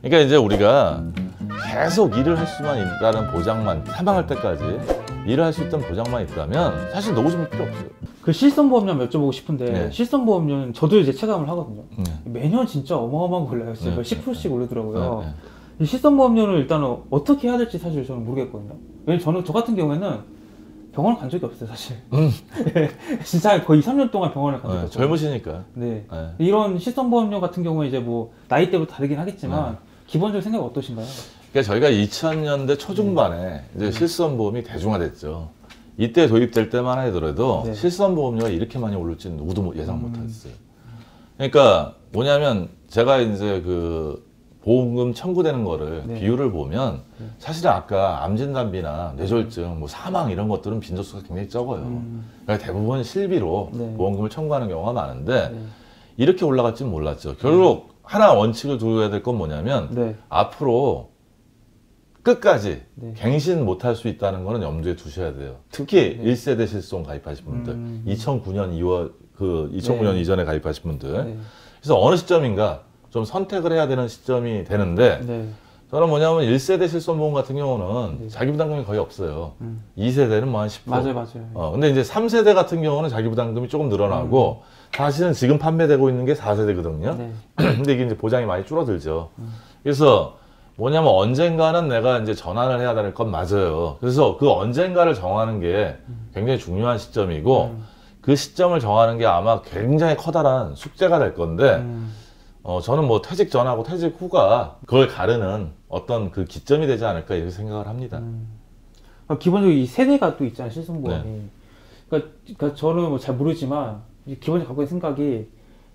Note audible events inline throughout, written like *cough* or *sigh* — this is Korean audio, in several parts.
그러니까 이제 우리가 계속 일을 할 수만 있다는 보장만 사망할 때까지 일을 할 수 있던 보장만 있다면 사실 노후증이 필요 없어요. 그 실손보험료 여쭤보고 싶은데 네. 실손보험료는 저도 이제 체감을 하거든요. 네. 매년 진짜 어마어마한 거 올라요. 진짜 네. 10%씩 오르더라고요. 네, 네. 이 실손보험료는 일단은 어떻게 해야 될지 사실 저는 모르겠거든요. 왜냐면 저는 저 같은 경우에는 병원을 간 적이 없어요, 사실. 음. *laughs* 진짜 거의 3년 동안 병원을 간 적이 네, 없어요. 젊으시니까. 네. 네. 이런 실손보험료 같은 경우에 이제 뭐 나이대부터 다르긴 하겠지만 네. 기본적인 생각 어떠신가요? 그러니까 저희가 2000년대 초중반에 이제 실손보험이 대중화됐죠. 이때 도입될 때만 하더라도 네. 실손보험료가 이렇게 많이 오를지는 누구도 뭐 예상 음. 못했어요. 그러니까 뭐냐면 제가 이제 그 보험금 청구되는 거를 네. 비율을 보면 네. 사실은 아까 암진단비나 뇌졸중, 뭐 사망 이런 것들은 빈도수가 굉장히 적어요. 음, 그러니까 대부분 실비로 네. 보험금을 청구하는 경우가 많은데 네. 이렇게 올라갈 줄 몰랐죠. 결국 하나 원칙을 두어야 될 건 뭐냐면 네. 앞으로 끝까지 네. 갱신 못할 수 있다는 거는 염두에 두셔야 돼요. 특히 네. 1세대 실손 가입하신 분들, 음. 2009년 2월 그 2009년 네. 이전에 가입하신 분들. 네. 그래서 어느 시점인가 좀 선택을 해야 되는 시점이 되는데 네. 저는 뭐냐면 1세대 실손보험 같은 경우는 네. 자기부담금이 거의 없어요. 음. 2세대는 뭐 한 10%. 맞아요, 맞아요. 어, 근데 이제 3세대 같은 경우는 자기부담금이 조금 늘어나고 사실은 지금 판매되고 있는 게 4세대거든요. 네. *clears throat* 근데 이게 이제 보장이 많이 줄어들죠. 그래서 뭐냐면 언젠가는 내가 이제 전환을 해야 될 건 맞아요. 그래서 그 언젠가를 정하는 게 굉장히 중요한 시점이고 음. 그 시점을 정하는 게 아마 굉장히 커다란 숙제가 될 건데 음. 어, 저는 뭐 퇴직 전하고 퇴직 후가 그걸 가르는 어떤 그 기점이 되지 않을까 이렇게 생각을 합니다. 음. 어, 기본적으로 이 세대가 또 있잖아요 실손보험이. 네. 그러니까, 그러니까 저는 뭐 잘 모르지만 이 기본적으로 갖고 있는 생각이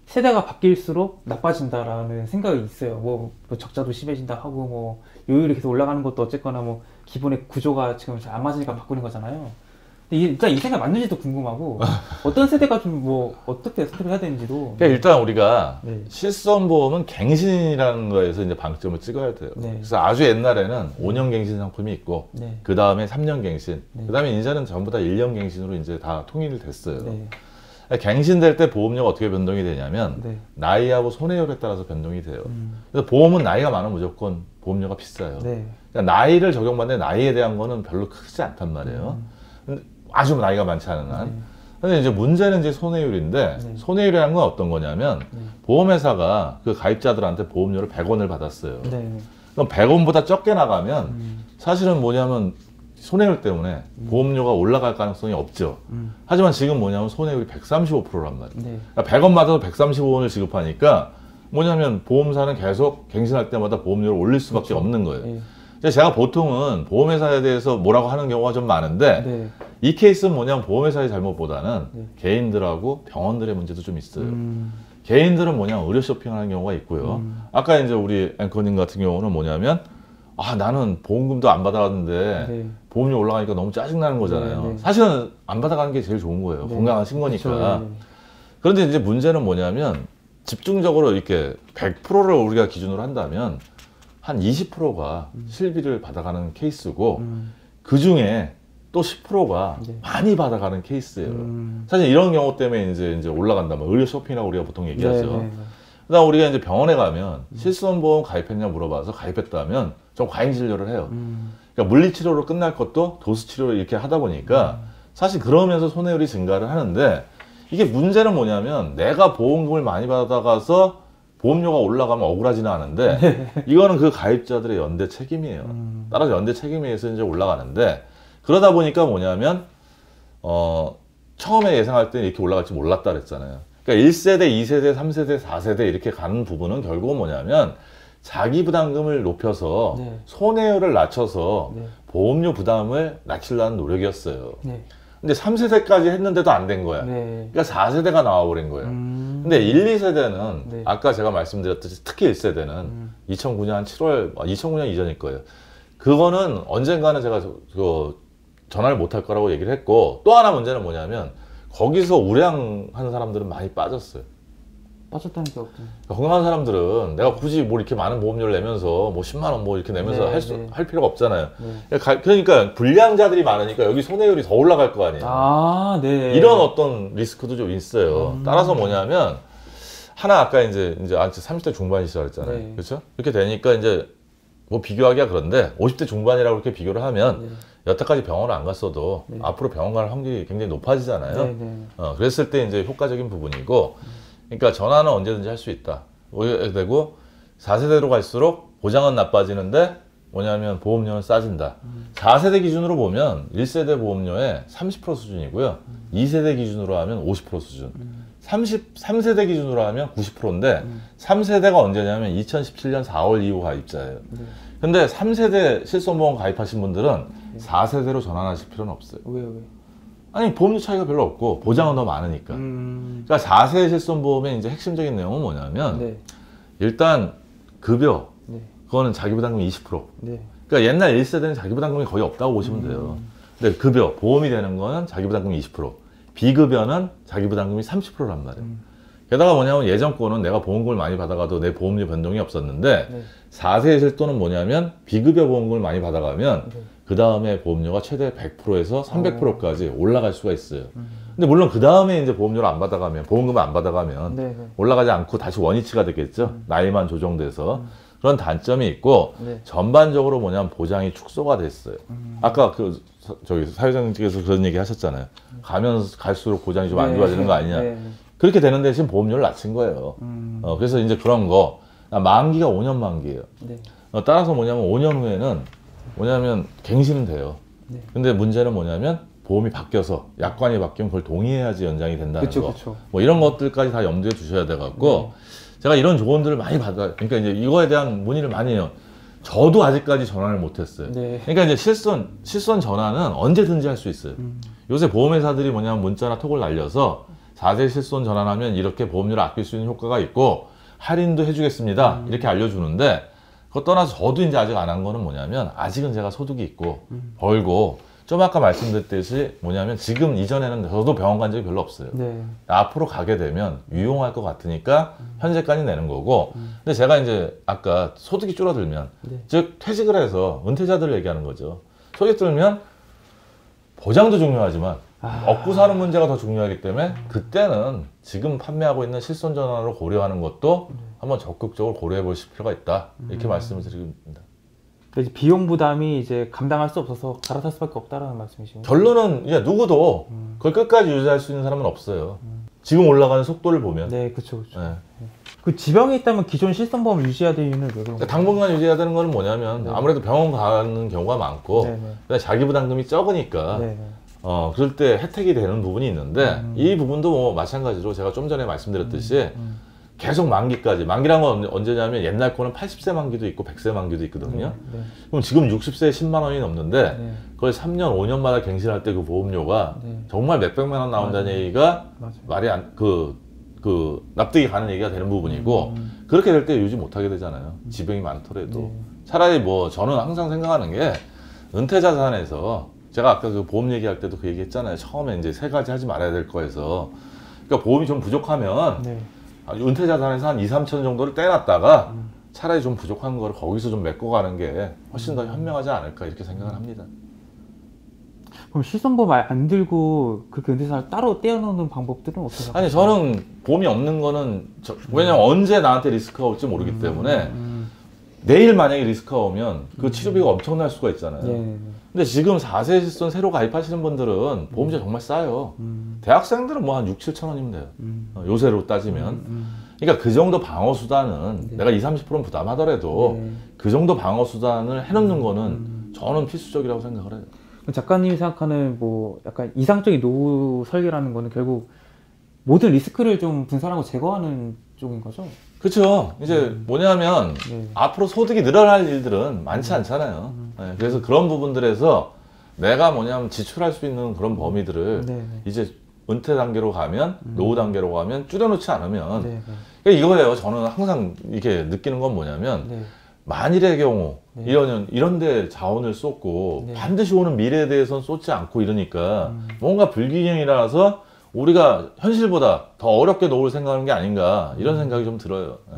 세대가 바뀔수록 나빠진다라는 생각이 있어요. 뭐, 뭐 적자도 심해진다 하고 뭐 요율이 계속 올라가는 것도 어쨌거나 뭐 기본의 구조가 지금 잘 안 맞으니까 바꾸는 거잖아요. 이- 일단 이 생각 맞는지도 궁금하고 *laughs* 어떤 세대가 좀 뭐 어떻게 선택을 해야 되는지도. 그러니까 일단 우리가 네. 실손보험은 갱신이라는 거에서 이제 방점을 찍어야 돼요. 네. 그래서 아주 옛날에는 5년 갱신 상품이 있고 네. 그 다음에 3년 갱신, 네. 그 다음에 이제는 전부 다 1년 갱신으로 이제 다 통일이 됐어요. 네. 갱신될 때 보험료가 어떻게 변동이 되냐면 네. 나이하고 손해율에 따라서 변동이 돼요. 음. 그래서 보험은 나이가 많으면 무조건 보험료가 비싸요. 네. 그러니까 나이를 적용받는 나이에 대한 거는 별로 크지 않단 말이에요. 음. 근데 아주 나이가 많지 않은 한. 네. 근데 이제 문제는 이제 손해율인데 네. 손해율이라는 건 어떤 거냐면 네. 보험회사가 그 가입자들한테 보험료를 100원을 받았어요. 네. 그럼 100원보다 적게 나가면 음. 사실은 뭐냐면 손해율 때문에 보험료가 올라갈 가능성이 없죠. 음. 하지만 지금 뭐냐면 손해율이 135%란 말이에요. 네. 그러니까 100원 받아도 135원을 지급하니까 뭐냐면 보험사는 계속 갱신할 때마다 보험료를 올릴 수밖에 그렇죠. 없는 거예요. 네. 제가 보통은 보험회사에 대해서 뭐라고 하는 경우가 좀 많은데 네. 이 케이스는 뭐냐면 보험회사의 잘못보다는 네. 개인들하고 병원들의 문제도 좀 있어요. 음. 개인들은 뭐냐면 의료 쇼핑하는 경우가 있고요. 음. 아까 이제 우리 앵커님 같은 경우는 뭐냐면 아 나는 보험금도 안 받아갔는데 네. 보험료 올라가니까 너무 짜증나는 거잖아요. 네, 네. 사실은 안 받아가는 게 제일 좋은 거예요. 네. 건강하신 거니까. 그렇죠. 네. 그런데 이제 문제는 뭐냐면 집중적으로 이렇게 100%를 우리가 기준으로 한다면 한 20%가 실비를 받아가는 케이스고 음. 그 중에 또 10%가 네. 많이 받아가는 케이스예요. 음. 사실 이런 경우 때문에 이제 이제 올라간다. 뭐 의료 쇼핑이라고 우리가 보통 얘기하죠. 네, 네, 네. 그다음 우리가 이제 병원에 가면 실손보험 가입했냐 물어봐서 가입했다면 좀 과잉 진료를 해요. 음. 그러니까 물리치료로 끝날 것도 도수치료로 이렇게 하다 보니까 사실 그러면서 손해율이 증가를 하는데 이게 문제는 뭐냐면 내가 보험금을 많이 받아가서 보험료가 올라가면 억울하지는 않은데 이거는 그 가입자들의 연대 책임이에요. 음. 따라서 연대 책임에 의해서 이제 올라가는데 그러다 보니까 뭐냐면 어 처음에 예상할 때 이렇게 올라갈 줄 몰랐다 그랬잖아요. 그러니까 1세대, 2세대, 3세대, 4세대 이렇게 가는 부분은 결국은 뭐냐면 자기 부담금을 높여서 네. 손해율을 낮춰서 네. 보험료 부담을 낮추려는 노력이었어요. 네. 근데 3세대까지 했는데도 안 된 거야. 네. 그러니까 4세대가 나와버린 거예요. 음. 근데 1, 2세대는 네. 아까 제가 말씀드렸듯이 특히 1세대는 음. 2009년 7월, 2009년 이전일 거예요. 그거는 언젠가는 제가 저, 저 전화를 못 할 거라고 얘기를 했고 또 하나 문제는 뭐냐면 거기서 우량한 사람들은 많이 빠졌어요. 빠졌다는 게 없죠. 그러니까 건강한 사람들은 내가 굳이 뭐 이렇게 많은 보험료를 내면서 뭐 10만 원 뭐 이렇게 내면서 네, 할, 수, 네. 할 필요가 없잖아요. 네. 그러니까 가- 그러니까 불량자들이 많으니까 여기 손해율이 더 올라갈 거 아니에요. 아, 네. 이런 어떤 리스크도 좀 있어요. 음. 따라서 뭐냐면 하나 아까 이제 이제 아직 30대 중반이시라 했잖아요. 네. 그렇죠? 이렇게 되니까 이제 뭐 비교하기가 그런데 50대 중반이라고 이렇게 비교를 하면 네. 여태까지 병원을 안 갔어도 네. 앞으로 병원 갈 확률이 굉장히 높아지잖아요. 네, 네. 어, 그랬을 때 이제 효과적인 부분이고, 그러니까 전환은 언제든지 할 수 있다. 되고 4세대로 갈수록 보장은 나빠지는데 뭐냐면 보험료는 싸진다. 4세대 기준으로 보면 1세대 보험료의 30% 수준이고요. 2세대 기준으로 하면 50% 수준. 30, 3세대 기준으로 하면 90%인데 3세대가 언제냐면 2017년 4월 이후 가입자예요. 네. 근데 3세대 실손보험 가입하신 분들은 4세대로 전환하실 필요는 없어요. 왜요, 왜? 아니 보험료 차이가 별로 없고 보장은 더 많으니까. 음. 그러니까 4세 실손보험의 이제 핵심적인 내용은 뭐냐면 네. 일단 급여 네. 그거는 자기부담금 20%. 네. 그러니까 옛날 1세대는 자기부담금이 거의 없다고 보시면 돼요. 근데 급여 보험이 되는 거는 자기부담금이 20%, 비급여는 자기부담금이 30%란 말이에요. 음. 게다가 뭐냐면 예전 거는 내가 보험금을 많이 받아가도 내 보험료 변동이 없었는데 네. 4세 실도는 뭐냐면 비급여 보험금을 많이 받아가면 네. 그 다음에 보험료가 최대 100%에서 300%까지 올라갈 수가 있어요. 음. 근데 물론 그 다음에 이제 보험료를 안 받아가면 보험금을 안 받아가면 네. 네. 올라가지 않고 다시 원위치가 되겠죠. 나이만 조정돼서 그런 단점이 있고 네. 전반적으로 뭐냐면 보장이 축소가 됐어요. 음. 아까 그 서- 저기 사회자님께서 그런 얘기 하셨잖아요. 가면 갈수록 보장이 좀안 네. 좋아지는 거 아니냐. 네. 그렇게 되는 대신 보험료를 낮춘 거예요. 음. 어, 그래서 이제 그런 거 아, 만기가 5년 만기예요. 네. 어, 따라서 뭐냐면 5년 후에는 뭐냐면 갱신은 돼요. 네. 근데 문제는 뭐냐면 보험이 바뀌어서 약관이 바뀌면 그걸 동의해야지 연장이 된다는 그쵸, 거. 그쵸. 뭐 이런 것들까지 다 염두에 두셔야 돼 갖고 제가 이런 조언들을 많이 받아. 그러니까 이제 이거에 대한 문의를 많이 해요. 저도 아직까지 전환을 못 했어요. 네. 그러니까 이제 실손 실손 전환은 언제든지 할 수 있어요. 음. 요새 보험회사들이 뭐냐면 문자나 톡을 날려서 4세 실손 전환하면 이렇게 보험료를 아낄 수 있는 효과가 있고 할인도 해주겠습니다. 음. 이렇게 알려주는데 그거 떠나서 저도 이제 아직 안 한 거는 뭐냐면 아직은 제가 소득이 있고 음. 벌고 좀 아까 말씀드렸듯이 뭐냐면 지금 이전에는 저도 병원 간 적이 별로 없어요. 네. 앞으로 가게 되면 유용할 것 같으니까 현재까지 내는 거고 근데 제가 이제 아까 소득이 줄어들면 네. 즉 퇴직을 해서 은퇴자들을 얘기하는 거죠 소득이 들면 보장도 중요하지만 아. 얻고 사는 문제가 더 중요하기 때문에 그때는 지금 판매하고 있는 실손 전환을 고려하는 것도 한번 적극적으로 고려해 보실 필요가 있다 이렇게 말씀을 드립니다 그러니까 비용 부담이 이제 감당할 수 없어서 갈아탈 수밖에 없다라는 말씀이시죠. 결론은 이제 누구도 그걸 끝까지 유지할 수 있는 사람은 없어요 지금 올라가는 속도를 보면 네, 그렇죠, 그렇죠. 네. 그 지병이 있다면 기존 실손보험을 유지해야 되는 이유는 왜 그런 그러니까 거예요? 당분간 유지해야 되는 거는 뭐냐면 네. 아무래도 병원 가는 경우가 많고 네, 네. 자기 부담금이 적으니까 네, 네. 어 그럴 때 혜택이 되는 부분이 있는데 음. 이 부분도 뭐 마찬가지로 제가 좀 전에 말씀드렸듯이 음. 계속 계속 만기까지 만기란 건 언제- 언제냐면 옛날 거는 80세 만기도 있고 100세 만기도 있거든요. 네, 그럼 지금 60세에 10만 원이 넘는데 네. 그걸 3년 5년마다 갱신할 때 그 보험료가 네. 정말 몇백만 원 나온다는 맞아요. 얘기가 맞아요. 말이 안그그 납득이 가는 얘기가 되는 부분이고 음. 그렇게 될 때 유지 못하게 되잖아요. 지병이 많더라도 네. 차라리 뭐 저는 항상 생각하는 게 은퇴 자산에서 제가 아까 그 보험 얘기할 때도 그 얘기했잖아요. 처음에 이제 세 가지 하지 말아야 될 거에서 그러니까 보험이 좀 부족하면 네. 아, 은퇴 자산에서 한 2, 3천 정도를 떼놨다가 음. 차라리 좀 부족한 거를 거기서 좀 메꿔 가는 게 훨씬 더 현명하지 않을까 이렇게 생각을 합니다. 그럼 실손보험 아- 안 들고 그렇게 은퇴사를 따로 떼어놓는 방법들은 어떻게 아니 저는 보험이 없는 거는 저- 왜냐면 언제 나한테 리스크가 올지 모르기 때문에 음. 내일 만약에 리스크가 오면 그 치료비가 엄청날 수가 있잖아요. 네. 근데 지금 4세 실손 새로 가입하시는 분들은 보험료 정말 싸요. 음. 대학생들은 뭐 한 6, 7천 원이면 돼요. 음. 어, 요새로 따지면. 음. 그러니까 그 정도 방어 수단은 네. 내가 2, 30%는 부담하더라도 네. 그 정도 방어 수단을 해놓는 거는 저는 필수적이라고 생각을 해요. 작가님이 생각하는 뭐 약간 이상적인 노후 설계라는 거는 결국 모든 리스크를 좀 분산하고 제거하는 쪽인 거죠? 그렇죠. 이제 뭐냐면 네. 앞으로 소득이 늘어날 일들은 많지 않잖아요. 네, 그래서 그런 부분들에서 내가 뭐냐면 지출할 수 있는 그런 범위들을 네, 네. 이제 은퇴 단계로 가면 노후 단계로 가면 줄여놓지 않으면 네, 네. 그러니까 이거예요. 저는 항상 이렇게 느끼는 건 뭐냐면 네. 만일의 경우 네. 이런 이런데 자원을 쏟고 네. 반드시 오는 미래에 대해서는 쏟지 않고 이러니까 음. 뭔가 불균형이 일어나서 우리가 현실보다 더 어렵게 노후를 생각하는 게 아닌가 음. 이런 생각이 좀 들어요. 네.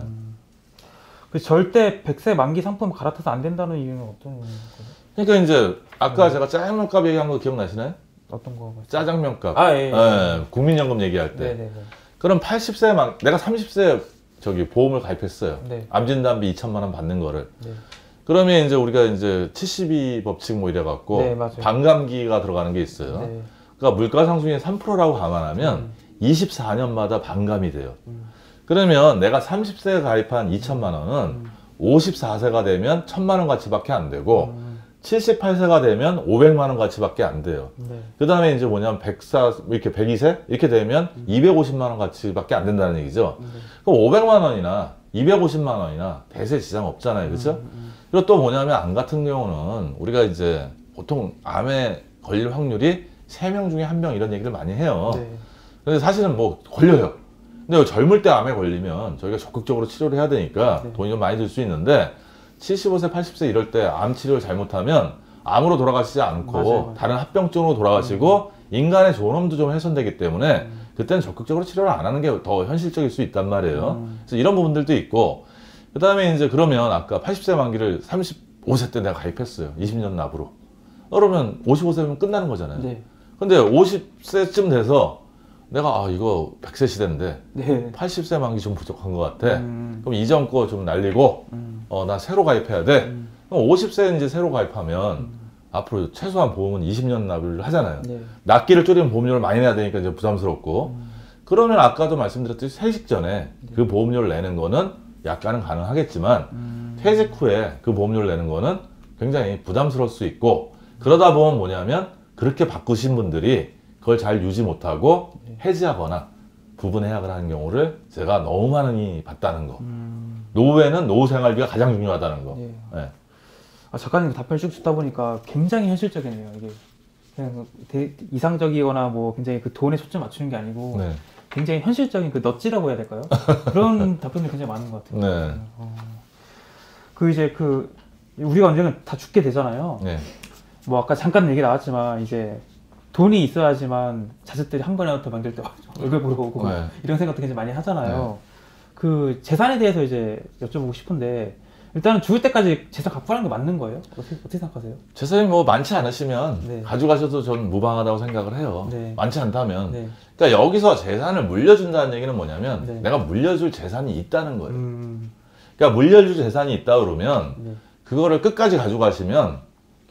그 절대 100세 만기 상품 갈아타서 안 된다는 이유는 어떤 거예요? 그러니까 이제 아까 네. 제가 짜장면값 얘기한 거 기억나시나요? 어떤 거? 짜장면값. 아, 예, 예. 예, 국민연금 얘기할 때. 네, 네, 네. 그럼 80세 만 내가 30세 저기 보험을 가입했어요. 네. 암진 단비 2천만 원 받는 거를. 네. 그러면 이제 우리가 이제 72 법칙 뭐 이래 갖고 네. 반감기가 들어가는 게 있어요. 네. 그러니까 물가 상승이 3%라고 감안하면 음. 24년마다 반감이 돼요. 음. 그러면 내가 30세에 가입한 2천만 원은 음. 54세가 되면 1천만 원 가치밖에 안 되고 음. 78세가 되면 500만 원 가치밖에 안 돼요. 네. 그 다음에 이제 뭐냐면 104, 이렇게 102세? 이렇게 되면 음. 250만 원 가치밖에 안 된다는 얘기죠. 네. 그럼 500만 원이나 250만 원이나 대세 지장 없잖아요. 그죠? 음, 음. 그리고 또 뭐냐면 암 같은 경우는 우리가 이제 보통 암에 걸릴 확률이 3명 중에 1명 이런 얘기를 많이 해요. 네. 근데 사실은 뭐 걸려요. 근데 젊을 때 암에 걸리면 저희가 적극적으로 치료를 해야 되니까 네. 돈이 좀 많이 들 수 있는데 75세, 80세 이럴 때 암 치료를 잘못하면 암으로 돌아가시지 않고 맞아요, 맞아요. 다른 합병증으로 돌아가시고 인간의 존엄도 좀 훼손되기 때문에 음. 그때는 적극적으로 치료를 안 하는 게 더 현실적일 수 있단 말이에요. 음. 그래서 이런 부분들도 있고 그 다음에 이제 그러면 아까 80세 만기를 35세 때 내가 가입했어요. 20년 납으로. 그러면 55세면 끝나는 거잖아요. 네. 근데 50세쯤 돼서 내가 아 이거 100세 시대인데 네. 80세 만기 좀 부족한 것 같아. 음. 그럼 이전 거 좀 날리고 음. 어나 새로 가입해야 돼. 음. 그럼 50세 이제 새로 가입하면 앞으로 최소한 보험은 20년 납을 하잖아요. 네. 납기를 줄이면 보험료를 많이 내야 되니까 이제 부담스럽고 음. 그러면 아까도 말씀드렸듯이 퇴직 전에 그 보험료를 내는 거는 약간은 가능하겠지만 음. 퇴직 후에 그 보험료를 내는 거는 굉장히 부담스러울 수 있고 그러다 보면 뭐냐면 그렇게 바꾸신 분들이 그걸 잘 유지 못하고 네. 해지하거나 부분 해약을 하는 경우를 제가 너무 많이 봤다는 거. 음. 노후에는 노후 생활비가 가장 중요하다는 거. 예. 예. 아, 작가님 답변을 쭉 듣다 보니까 굉장히 현실적이네요. 이게 그냥 대- 이상적이거나 뭐 굉장히 그 돈에 초점 맞추는 게 아니고 네. 굉장히 현실적인 그 넛지라고 해야 될까요? 그런 *laughs* 답변이 굉장히 많은 것 같아요. 네. 어. 그 이제 그 우리가 언젠가 다 죽게 되잖아요. 네. 뭐 아까 잠깐 얘기 나왔지만 이제 돈이 있어야지만 자식들이 한 번에 더 만들 때 *laughs* 얼굴 보러 오고 네. 이런 생각도 굉장히 많이 하잖아요. 그 재산에 대해서 이제 여쭤보고 싶은데 일단은 죽을 때까지 재산 갖고 가는 게 맞는 거예요? 어떻게, 어떻게 생각하세요? 재산이 뭐 많지 않으시면 네. 가져가셔도 전 무방하다고 생각을 해요. 네. 많지 않다면. 네. 그러니까 여기서 재산을 물려준다는 얘기는 뭐냐면 네. 내가 물려줄 재산이 있다는 거예요. 음, 그러니까 물려줄 재산이 있다 그러면 네. 그거를 끝까지 가져가시면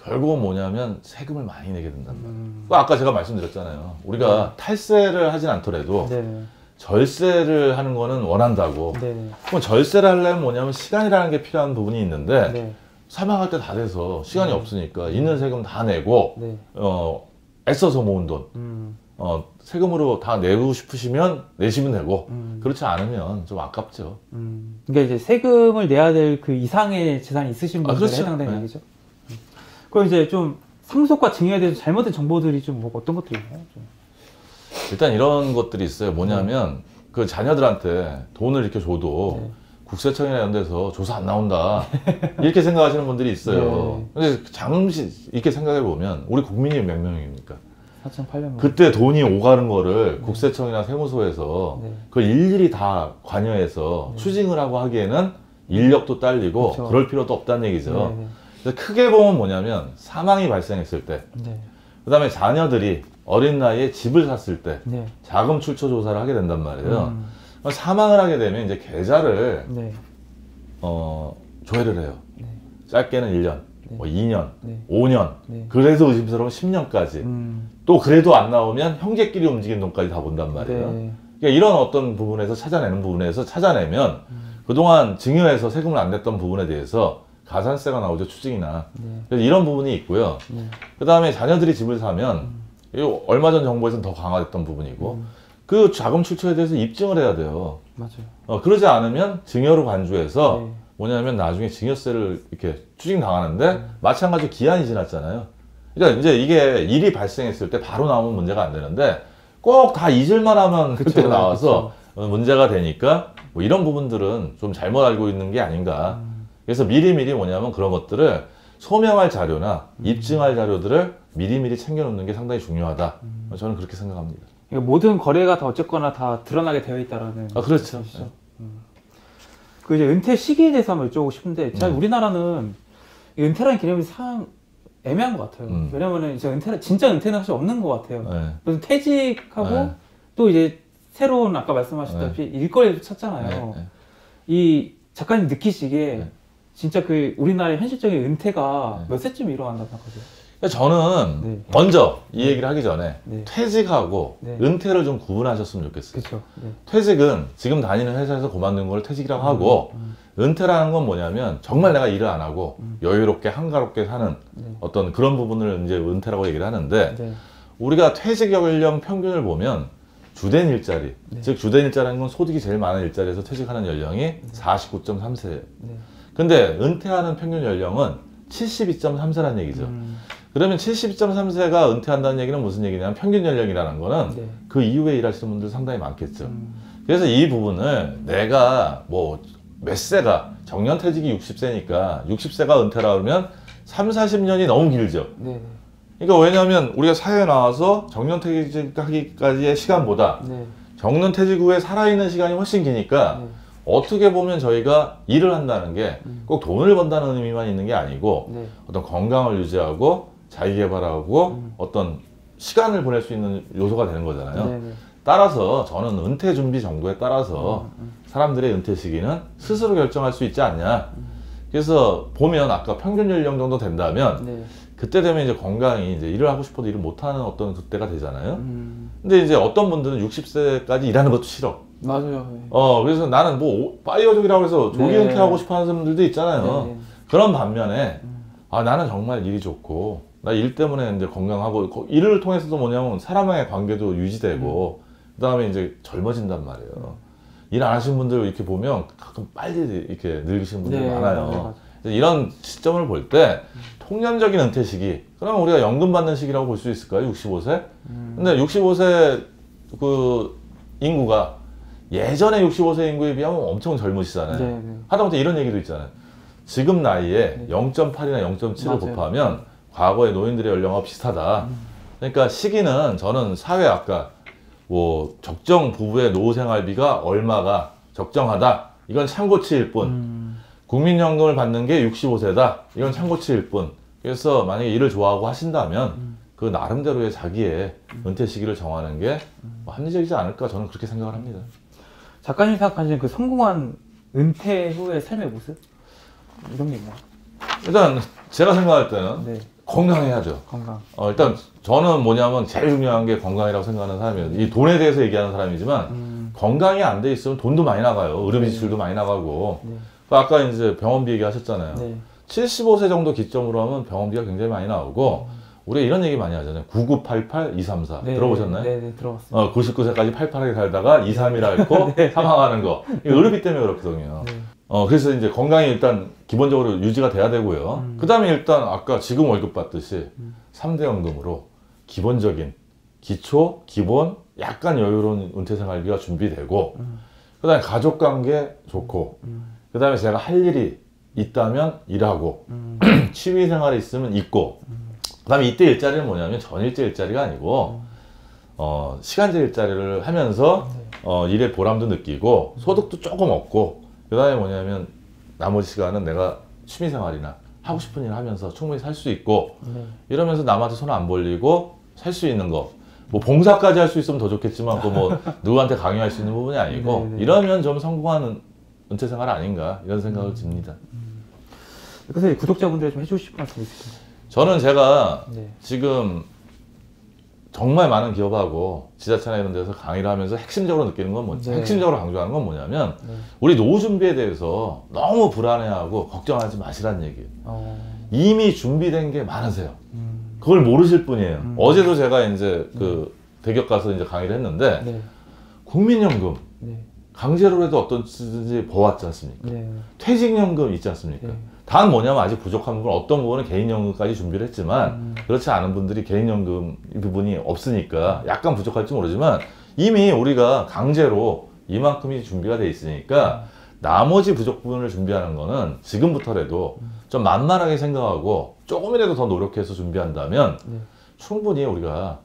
결국은 뭐냐면 세금을 많이 내게 된단 말이에요. 음, 그 아까 제가 말씀드렸잖아요. 우리가 탈세를 하진 않더라도 네. 절세를 하는 거는 원한다고. 네. 그럼 절세를 하려면 뭐냐면 시간이라는 게 필요한 부분이 있는데 네. 사망할 때 다 돼서 시간이 음. 없으니까 있는 세금 다 내고 네. 어 애써서 모은 돈 음, 어, 세금으로 다 내고 싶으시면 내시면 되고 음. 그렇지 않으면 좀 아깝죠. 음. 그러니까 이제 세금을 내야 될 그 이상의 재산이 있으신 아, 분들에 그렇죠. 해당되는 네. 얘기죠. 음. 그럼 이제 좀 상속과 증여에 대해서 잘못된 정보들이 좀 뭐 어떤 것들이 있나요? 좀. 일단 이런 것들이 있어요. 뭐냐면 그 자녀들한테 돈을 이렇게 줘도 네. 국세청이나 이런 데서 조사 안 나온다 *laughs* 이렇게 생각하시는 분들이 있어요. 네. 근데 잠시 이렇게 생각해 보면 우리 국민이 몇 명입니까? 4,800만. 그때 돈이 오가는 거를 국세청이나 세무소에서 네. 그걸 일일이 다 관여해서 네. 추징을 하고 하기에는 인력도 딸리고 그렇죠. 그럴 필요도 없다는 얘기죠. 네. 그래서 크게 보면 뭐냐면 사망이 발생했을 때, 네. 그 다음에 자녀들이 어린 나이에 집을 샀을 때 네. 자금 출처 조사를 하게 된단 말이에요. 음, 사망을 하게 되면 이제 계좌를 네. 어, 조회를 해요. 네. 짧게는 1년, 네. 뭐 2년, 네. 5년, 네. 그래도 의심스러운 10년까지. 음, 또 그래도 안 나오면 형제끼리 움직인 돈까지 다 본단 말이에요. 네. 그러니까 이런 어떤 부분에서 찾아내는 부분에서 찾아내면 음. 그동안 증여해서 세금을 안 냈던 부분에 대해서 가산세가 나오죠 추징이나 네. 이런 부분이 있고요. 네. 그 다음에 자녀들이 집을 사면 이거 얼마 전 정부에서는 더 강화됐던 부분이고 음, 그 자금 출처에 대해서 입증을 해야 돼요. 맞아요. 어, 그러지 않으면 증여로 간주해서 네. 뭐냐면 나중에 증여세를 이렇게 추징 당하는데 음. 마찬가지로 기한이 지났잖아요. 그러니까 이제 이게 일이 발생했을 때 바로 나오면 문제가 안 되는데 꼭 다 잊을만 하면 그쵸, 그때 나와서 어, 문제가 되니까 뭐 이런 부분들은 좀 잘못 알고 있는 게 아닌가. 음, 그래서 미리미리 뭐냐면 그런 것들을 소명할 자료나 음. 입증할 자료들을 미리미리 챙겨놓는 게 상당히 중요하다. 음. 저는 그렇게 생각합니다. 그러니까 모든 거래가 다 어쨌거나 다 드러나게 되어 있다라는. 아, 그렇죠. 음. 그 이제 은퇴 시기에 대해서 한번 여쭤보고 싶은데, 잘 네. 우리나라는 이 은퇴라는 개념이 참 애매한 것 같아요. 음. 왜냐면은 이제 은퇴 진짜 은퇴는 사실 없는 것 같아요. 네. 무슨 퇴직하고 네. 또 이제 새로운 아까 말씀하셨다시피 일거리를 찾잖아요. 네, 네. 이 작가님 느끼시기에 네. 진짜 그 우리나라의 현실적인 은퇴가 네. 몇 세쯤 일어난다고 생각하세요? 그러니까 저는 네. 먼저 이 얘기를 하기 전에 네. 퇴직하고 네. 은퇴를 좀 구분하셨으면 좋겠어요. 그렇죠. 네. 퇴직은 지금 다니는 회사에서 그만둔 걸 퇴직이라고 하고 음, 은퇴라는 건 뭐냐면 정말 내가 일을 안 하고 음. 여유롭게 한가롭게 사는 네. 어떤 그런 부분을 이제 은퇴라고 얘기를 하는데 네. 우리가 퇴직 연령 평균을 보면 주된 일자리, 네. 즉 주된 일자리는 건 소득이 제일 많은 일자리에서 퇴직하는 연령이 49.3세예요. 네. 근데 은퇴하는 평균 연령은 72.3세라는 얘기죠. 음, 그러면 72.3세가 은퇴한다는 얘기는 무슨 얘기냐면 평균 연령이라는 거는 네. 그 이후에 일하시는 분들 상당히 많겠죠. 음, 그래서 이 부분을 내가 뭐 몇 세가 정년퇴직이 60세니까 60세가 은퇴라 그러면 3, 40년이 너무 길죠. 네. 그러니까 왜냐하면 우리가 사회에 나와서 정년퇴직하기까지의 시간보다 네. 정년퇴직 후에 살아있는 시간이 훨씬 기니까 네. 어떻게 보면 저희가 일을 한다는 게 음. 꼭 돈을 번다는 의미만 있는 게 아니고 네. 어떤 건강을 유지하고 자기 개발하고 음. 어떤 시간을 보낼 수 있는 요소가 되는 거잖아요. 네. 네. 따라서 저는 은퇴 준비 정도에 따라서 음, 사람들의 은퇴 시기는 스스로 결정할 수 있지 않냐. 그래서 보면 아까 평균 연령 정도 된다면 네. 그때 되면 이제 건강이 이제 일을 하고 싶어도 일을 못하는 어떤 그때가 되잖아요. 음, 근데 이제 어떤 분들은 60세까지 일하는 것도 싫어. 맞아요. 네. 어, 그래서 나는 뭐 오- 파이어족이라고 해서 조기 네. 은퇴하고 싶어 하는 사람들도 있잖아요. 네. 그런 반면에 음. 아 나는 정말 일이 좋고 나 일 때문에 이제 건강하고 거- 일을 통해서도 뭐냐면 사람과의 관계도 유지되고 그다음에 이제 젊어진단 말이에요. 일 안 하시는 분들 이렇게 보면 가끔 빨리 이렇게 늙으시는 분들이 네, 많아요. 이런 시점을 볼 때 통념적인 은퇴 시기 그러면 우리가 연금 받는 시기라고 볼 수 있을까요? 65세? 음, 근데 65세 그 인구가 예전에 65세 인구에 비하면 엄청 젊으시잖아요. 네. 네. 하다못해 이런 얘기도 있잖아요. 지금 나이에 네. 0.8이나 0.7을 맞아요. 곱하면 과거의 노인들의 연령과 비슷하다. 음. 그러니까 시기는 저는 사회 아까 뭐 적정 부부의 노후 생활비가 얼마가 적정하다. 이건 참고치일 뿐. 음, 국민연금을 받는 게 65세다. 이건 참고치일 뿐. 그래서 만약에 일을 좋아하고 하신다면 음. 그 나름대로의 자기의 은퇴 시기를 정하는 게뭐 합리적이지 않을까 저는 그렇게 생각을 합니다. 작가님 생각하시는 그 성공한 은퇴 후의 삶의 모습 이런 게 있나요? 일단 제가 생각할 때는 네. 건강해야죠. 건강. 어, 일단 저는 뭐냐면 제일 중요한 게 건강이라고 생각하는 사람이에요. 이 돈에 대해서 얘기하는 사람이지만 음, 건강이 안 돼 있으면 돈도 많이 나가요. 의료비 지출도 많이 나가고. 네. 그 아까 이제 병원비 얘기하셨잖아요. 네. 75세 정도 기점으로 하면 병원비가 굉장히 많이 나오고 우리가 이런 얘기 많이 하잖아요. 9988 234 네. 들어보셨나요? 네, 네, 들어봤습니다. 어, 99세까지 팔팔하게 살다가 2, 3일 앓고 사망하는 거. 이거 의료비 때문에 그렇거든요. 네. 어, 그래서 이제 건강이 일단 기본적으로 유지가 돼야 되고요. 음. 그 다음에 일단 아까 지금 월급 받듯이 음. 삼 3대 연금으로 기본적인 기초, 기본, 약간 여유로운 은퇴 생활비가 준비되고, 음. 그 다음에 가족 관계 좋고, 음, 그 다음에 제가 할 일이 있다면 일하고, 음, *clears throat* 취미 생활이 있으면 있고, 그 다음에 이때 일자리는 뭐냐면 전일제 일자리가 아니고, 어, 시간제 일자리를 하면서 네. 어, 일의 보람도 느끼고 소득도 조금 얻고 그 다음에 뭐냐면 나머지 시간은 내가 취미생활이나 하고 싶은 일을 하면서 충분히 살 수 있고 네. 이러면서 남한테 손 안 벌리고 살 수 있는 거. 뭐 봉사까지 할 수 있으면 더 좋겠지만 그뭐 *laughs* 누구한테 강요할 수 있는 부분이 아니고 네, 네. 이러면 좀 성공한 은퇴 생활 아닌가 이런 생각을 듭니다. 그래서 구독자분들이 좀 해주고 싶은 말씀 있으신가요? 저는 제가 네. 지금 정말 많은 기업하고 지자체나 이런 데서 강의를 하면서 핵심적으로 느끼는 건 뭐, 네. 핵심적으로 강조하는 건 뭐냐면 네. 우리 노후 준비에 대해서 너무 불안해하고 걱정하지 마시라는 얘기예요. 어, 이미 준비된 게 많으세요. 음, 그걸 모르실 뿐이에요. 음. 어제도 제가 이제 그 대기업 가서 이제 강의를 했는데 네. 국민연금 네. 강제로라도 어떤지 보았지 않습니까? 네. 퇴직연금 있지 않습니까? 네. 단 뭐냐면 아직 부족한 부분 어떤 부분은 개인연금까지 준비를 했지만 음. 그렇지 않은 분들이 개인연금 이 부분이 없으니까 약간 부족할지 모르지만 이미 우리가 강제로 이만큼이 준비가 돼 있으니까 나머지 부족 부분을 준비하는 거는 지금부터라도 좀 만만하게 생각하고 조금이라도 더 노력해서 준비한다면 네. 충분히 우리가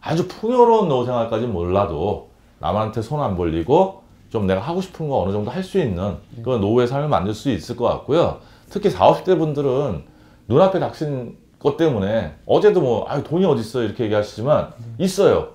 아주 풍요로운 노후 생활까지 몰라도 남한테 손 안 벌리고 좀 내가 하고 싶은 거 어느 정도 할 수 있는 그런 노후의 삶을 만들 수 있을 것 같고요. 특히 40, 50대 분들은 눈앞에 닥친 것 때문에 어제도 뭐, 아 돈이 어딨어 이렇게 얘기하시지만 있어요.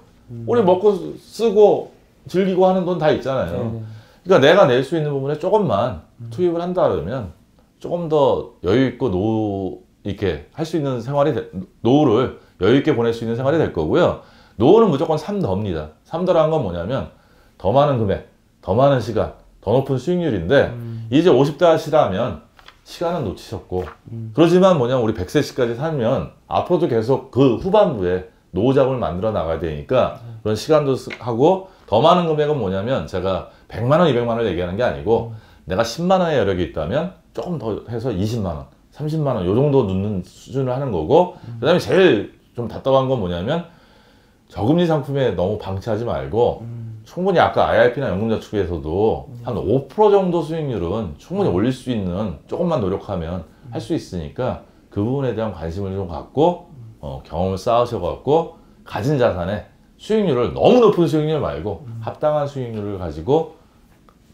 우리 먹고 쓰고 즐기고 하는 돈 다 있잖아요. 네. 그러니까 내가 낼 수 있는 부분에 조금만 투입을 한다 그러면 조금 더 여유 있고 노후 있게 할 수 있는 생활이 되- 노후를 여유 있게 보낼 수 있는 생활이 될 거고요. 노후는 무조건 3더입니다. 3더라는 건 뭐냐면 더 많은 금액, 더 많은 시간, 더 높은 수익률인데 음. 이제 50대 하시라면 시간은 놓치셨고 음. 그러지만 뭐냐면 우리 100세시까지 살면 앞으로도 계속 그 후반부에 노후 자금을 만들어 나가야 되니까 그런 시간도 쓰- 하고 더 많은 금액은 뭐냐면 제가 100만 원, 200만 원을 얘기하는 게 아니고 내가 10만 원의 여력이 있다면 조금 더 해서 20만 원, 30만 원 요 정도 넣는 수준을 하는 거고 그다음에 제일 좀 답답한 건 뭐냐면 저금리 상품에 너무 방치하지 말고 음. 충분히 아까 IRP나 연금저축에서도 한5% 정도 수익률은 충분히 올릴 수 있는 조금만 노력하면 할 수 있으니까 그 부분에 대한 관심을 좀 갖고 어, 경험을 쌓으셔갖고 가진 자산에 수익률을 너무 높은 수익률 말고 합당한 수익률을 가지고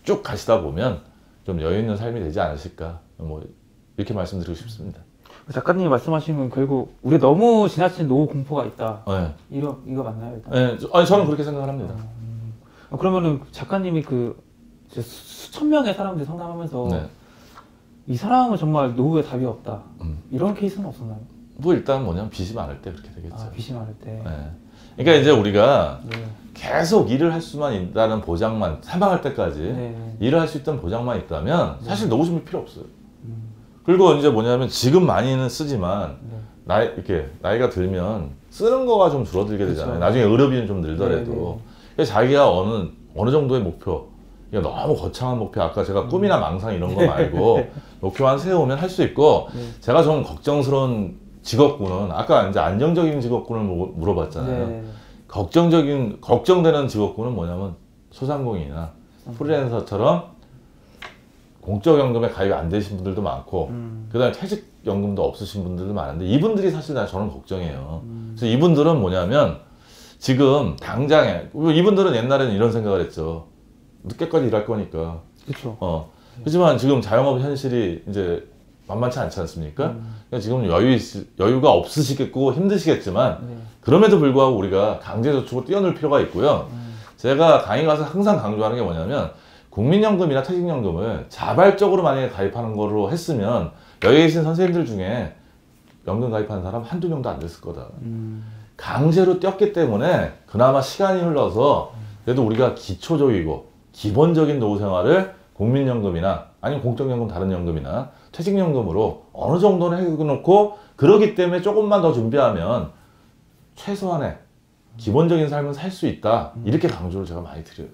쭉 가시다 보면 좀 여유 있는 삶이 되지 않으실까 뭐 이렇게 말씀드리고 싶습니다. 작가님이 말씀하신 건 결국 우리 너무 지나친 노후 공포가 있다. 네. 이거 이거 맞나요? 일단? 네, 저- 아니 저는 그렇게 생각합니다. 어, 그러면은 작가님이 그 수- 수천 명의 사람들 상담하면서 네. 이 사람은 정말 노후에 답이 없다. 음. 이런 케이스는 없었나요? 뭐 일단 뭐냐면 빚이 많을 때 그렇게 되겠죠. 아, 빚이 많을 때. 네. 그러니까 이제 우리가 네. 계속 일을 할 수만 있다는 보장만 사망할 때까지 네. 일을 할 수 있던 보장만 있다면 사실 노후 준비 필요 없어요. 음. 그리고 이제 뭐냐면 지금 많이는 쓰지만 네. 나이 이렇게 나이가 들면 쓰는 거가 좀 줄어들게 되잖아요. 그쵸. 나중에 의료비는 좀 늘더라도 네, 네. 자기가 어느 어느 정도의 목표 너무 거창한 목표 아까 제가 꿈이나 망상 이런 거 말고 *laughs* 목표만 세우면 할 수 있고 네. 제가 좀 걱정스러운 직업군은 아까 이제 안정적인 직업군을 물- 물어봤잖아요. 네. 걱정적인 걱정되는 직업군은 뭐냐면 소상공인이나 프리랜서처럼 공적연금에 가입이 안 되신 분들도 많고 음. 그다음에 퇴직연금도 없으신 분들도 많은데 이분들이 사실 나 저는 걱정해요. 음. 그래서 이분들은 뭐냐면 지금 당장에 이분들은 옛날에는 이런 생각을 했죠. 늦게까지 일할 거니까. 그렇죠. 어. 하지만 지금 자영업 현실이 이제 만만치 않지 않습니까? 음. 그러니까 지금 여유 있- 여유가 없으시겠고 힘드시겠지만 네. 그럼에도 불구하고 우리가 강제 저축을 뛰어놀 필요가 있고요. 음. 제가 강의 가서 항상 강조하는 게 뭐냐면 국민연금이나 퇴직연금을 자발적으로 만약에 가입하는 거로 했으면 여기 계신 선생님들 중에 연금 가입하는 사람 한두 명도 안 됐을 거다. 음. 강제로 뛰었기 때문에 그나마 시간이 흘러서 그래도 우리가 기초적이고 기본적인 노후 생활을 국민연금이나 아니면 공적연금 다른 연금이나 퇴직연금으로 어느 정도는 해놓고 그러기 때문에 조금만 더 준비하면 최소한의 기본적인 삶은 살 수 있다 이렇게 강조를 제가 많이 드려요.